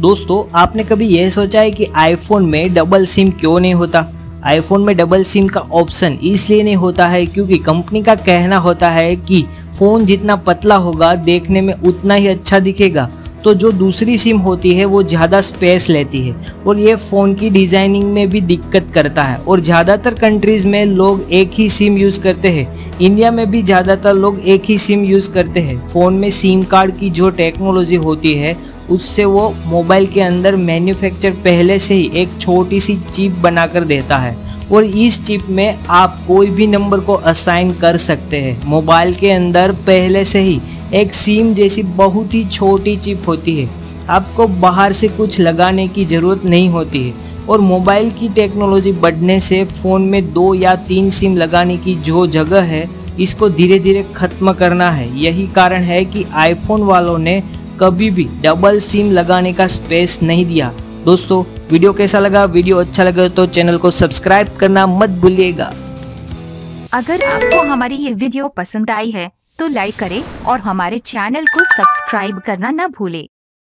दोस्तों, आपने कभी यह सोचा है कि आईफोन में डबल सिम क्यों नहीं होता? आईफोन में डबल सिम का ऑप्शन इसलिए नहीं होता है क्योंकि कंपनी का कहना होता है कि फ़ोन जितना पतला होगा, देखने में उतना ही अच्छा दिखेगा। तो जो दूसरी सिम होती है, वो ज़्यादा स्पेस लेती है। और ये फ़ोन की डिज़ाइनिंग में भी दिक्कत करता है। और ज़्यादातर कंट्रीज़ में लोग एक ही सिम यूज़ करते हैं। इंडिया में भी ज़्यादातर लोग एक ही सिम यूज़ करते हैं। फ़ोन में सिम कार्ड की जो टेक्नोलॉजी होती है, उससे वो मोबाइल के अंदर मैन्युफैक्चर पहले से ही एक छोटी सी चिप बनाकर देता है। और इस चिप में आप कोई भी नंबर को असाइन कर सकते हैं। मोबाइल के अंदर पहले से ही एक सिम जैसी बहुत ही छोटी चिप होती है। आपको बाहर से कुछ लगाने की ज़रूरत नहीं होती है। और मोबाइल की टेक्नोलॉजी बढ़ने से फ़ोन में दो या तीन सिम लगाने की जो जगह है, इसको धीरे धीरे ख़त्म करना है। यही कारण है कि आईफोन वालों ने कभी भी डबल सिम लगाने का स्पेस नहीं दिया। दोस्तों, वीडियो कैसा लगा? वीडियो अच्छा लगा तो चैनल को सब्सक्राइब करना मत भूलिएगा। अगर आपको हमारी ये वीडियो पसंद आई है तो लाइक करें और हमारे चैनल को सब्सक्राइब करना न भूलें।